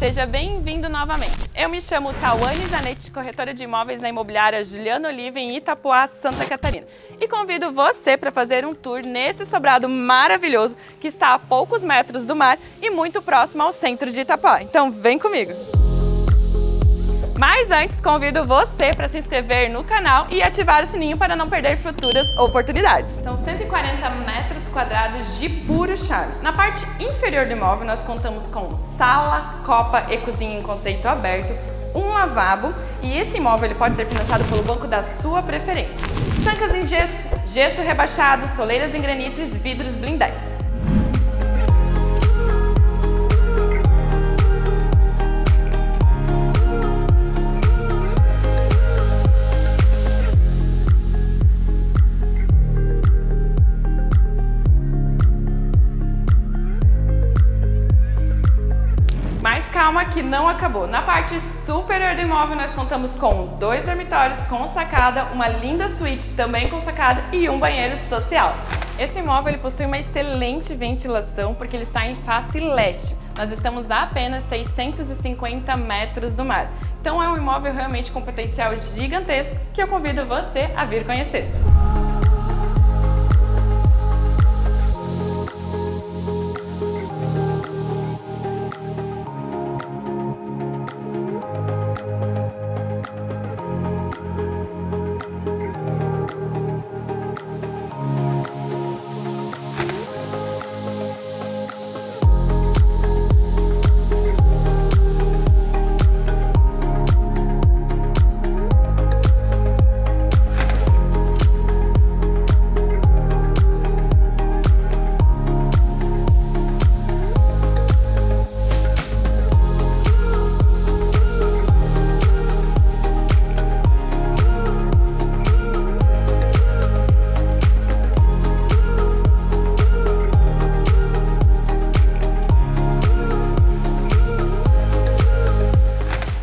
Seja bem-vindo novamente. Eu me chamo Tawane Zanetti, corretora de imóveis na imobiliária Juliana Oliva, em Itapuá, Santa Catarina. E convido você para fazer um tour nesse sobrado maravilhoso que está a poucos metros do mar e muito próximo ao centro de Itapuá. Então vem comigo! Mas antes, convido você para se inscrever no canal e ativar o sininho para não perder futuras oportunidades. São 140 metros quadrados de puro charme. Na parte inferior do imóvel, nós contamos com sala, copa e cozinha em conceito aberto, um lavabo e esse imóvel ele pode ser financiado pelo banco da sua preferência. Sancas em gesso, gesso rebaixado, soleiras em granito e vidros blindados. Calma que não acabou. Na parte superior do imóvel nós contamos com dois dormitórios com sacada, uma linda suíte também com sacada e um banheiro social. Esse imóvel ele possui uma excelente ventilação porque ele está em face leste. Nós estamos a apenas 650 metros do mar. Então é um imóvel realmente com potencial gigantesco que eu convido você a vir conhecer.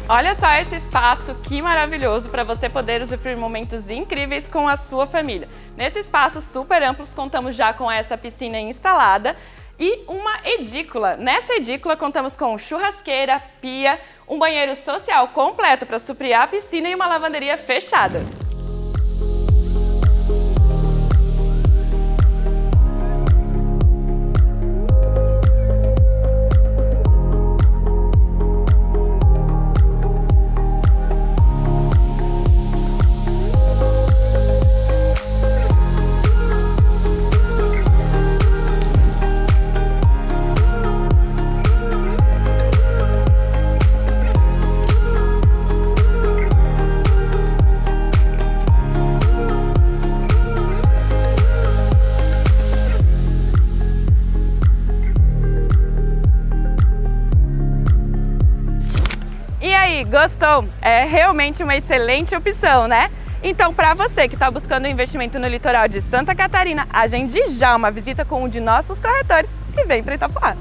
Olha só esse espaço, que maravilhoso para você poder usufruir momentos incríveis com a sua família. Nesse espaço super amplo, contamos já com essa piscina instalada e uma edícula. Nessa edícula contamos com churrasqueira, pia, um banheiro social completo para suprir a piscina e uma lavanderia fechada. Gostou? É realmente uma excelente opção, né? Então, para você que está buscando um investimento no litoral de Santa Catarina, agende já uma visita com um de nossos corretores e vem para Itapuá.